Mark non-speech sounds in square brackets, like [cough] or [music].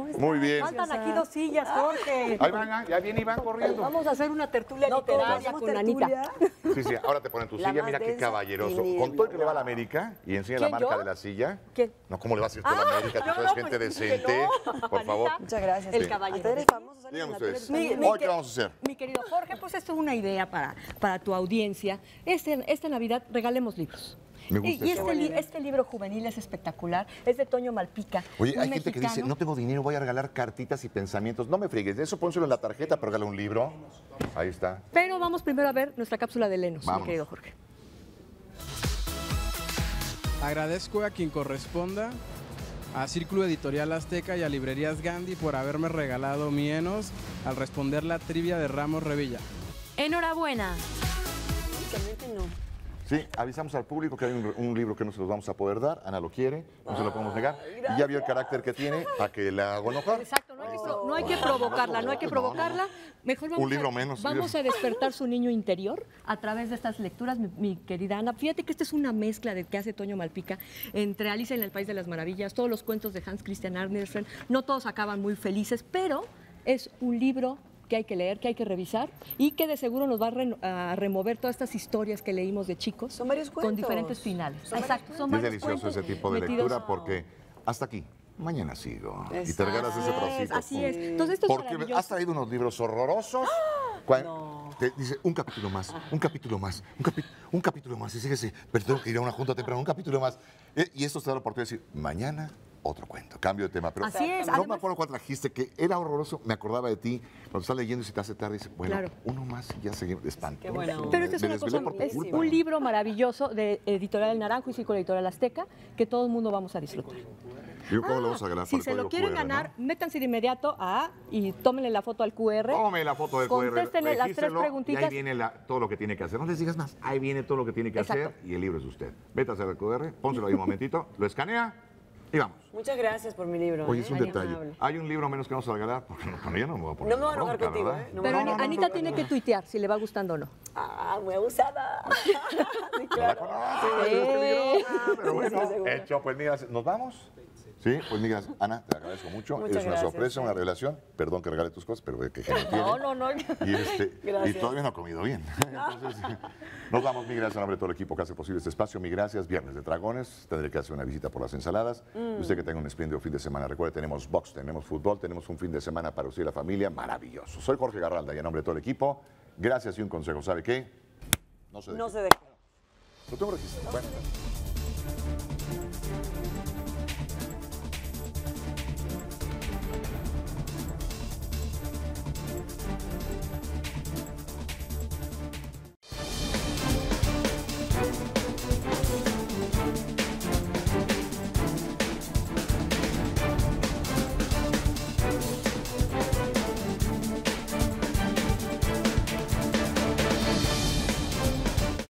Muy bien. Faltan aquí dos sillas, Jorge. Ahí van, ah, ya vienen y van corriendo. Vamos a hacer una tertulia No, literaria con Anita. Sí, sí, ahora te ponen tu La silla, mira qué caballeroso. Con todo el que le va a la América y enseña la ¿Quién, marca yo? de la silla. ¿Quién? No, ¿cómo le vas a decir tú a la América? Tú no, eres no, gente pues, decente. no. Por favor. Muchas gracias. El caballero. Eres famoso, Díganme ustedes. Hoy, ¿qué vamos a hacer? Mi querido Jorge, pues esto es una idea para, para tu audiencia. Este, esta Navidad regalemos libros. Me gusta y y este, li- este libro juvenil es espectacular, es de Toño Malpica. Oye, hay gente que dice, no tengo dinero, voy a regalar cartitas y pensamientos. No me friegues, de eso pónselo en la tarjeta, pero regala un libro. Ahí está. Pero vamos primero a ver nuestra cápsula de Lenos, mi querido Jorge. Agradezco a quien corresponda, a Círculo Editorial Azteca y a Librerías Gandhi por haberme regalado mi Enos al responder la trivia de Ramos Revilla. Enhorabuena. Únicamente no. Sí, avisamos al público que hay un, un libro que no se los vamos a poder dar. Ana lo quiere, no se lo podemos negar. Y ya vio el carácter que tiene para que la haga enojar. Exacto, no hay, que, no hay que provocarla, no hay que provocarla. Mejor vamos, Un libro a, menos. vamos a despertar su niño interior a través de estas lecturas, mi, mi querida Ana. Fíjate que esta es una mezcla de que hace Toño Malpica entre Alicia en el País de las Maravillas, todos los cuentos de Hans Christian Andersen. No todos acaban muy felices, pero es un libro que hay que leer, que hay que revisar y que de seguro nos va a, re- a remover todas estas historias que leímos de chicos Son varios con cuentos. diferentes finales. Son Exacto, son Es varios delicioso cuentos ese tipo de metidos- lectura porque hasta aquí. Mañana sigo. Y te Exacto. regalas ese trocito. Así es. Entonces esto es Porque maravilloso. has traído unos libros horrorosos. Cuan- Te dice un capítulo más, un capítulo más, un, capi- un capítulo más. Y fíjese, pero tengo que ir a una junta temprano, un capítulo más. Eh, Y esto te da la oportunidad de decir, mañana otro cuento, cambio de tema. Pero Así es, No además- me acuerdo cuál trajiste, que era horroroso, me acordaba de ti. Cuando estás leyendo y se te hace tarde, dices, bueno, Claro. uno más y ya buena onda. Pero esta es una cosa, es culpa. un libro maravilloso de Editorial El Naranjo y Círculo Editorial Azteca que todo el mundo vamos a disfrutar. Digo, ¿cómo lo vamos a ganar? Si Por se lo quieren QR, ganar, ¿no? métanse de inmediato a y tómenle la foto al QR. Tome la foto del QR. Contéstenle las tres preguntitas. Y ahí viene la- todo lo que tiene que hacer. No les digas más. Ahí viene todo lo que tiene que Exacto. hacer y el libro es de usted. Vete a hacer el QR, pónselo ahí un momentito, lo escanea y vamos. Muchas gracias por mi libro. Oye, ¿eh? es un Muy detalle. amable. Hay un libro menos que vamos a regalar, porque no, con ella no me voy a poner. No me voy a enojar contigo. ¿eh? No Pero No, Anita tiene que tuitear si le va gustando o no. Ah, muy abusada. [laughs] sí, No la claro. conoces, Sí. libro. Pero bueno, Sí, seguro. hecho, pues mira, ¿nos vamos? Sí, pues mira, Ana, te agradezco mucho. Muchas es una gracias, sorpresa, sí. una revelación. Perdón que regale tus cosas, pero que genio tiene. No, no, no. Y, este, [laughs] y todavía no ha comido bien. [laughs] Entonces, nos vamos. Mi gracias a nombre de todo el equipo que hace posible este espacio. Mi gracias. Viernes de Dragones. Tendré que hacer una visita por las ensaladas. Mm. Usted que tenga un espléndido fin de semana. Recuerde, tenemos box, tenemos fútbol, tenemos un fin de semana para usted y la familia. Maravilloso. Soy Jorge Garralda y a nombre de todo el equipo, gracias y un consejo. ¿Sabe qué? No se deje. No se deje. Lo tengo registrado. Bueno.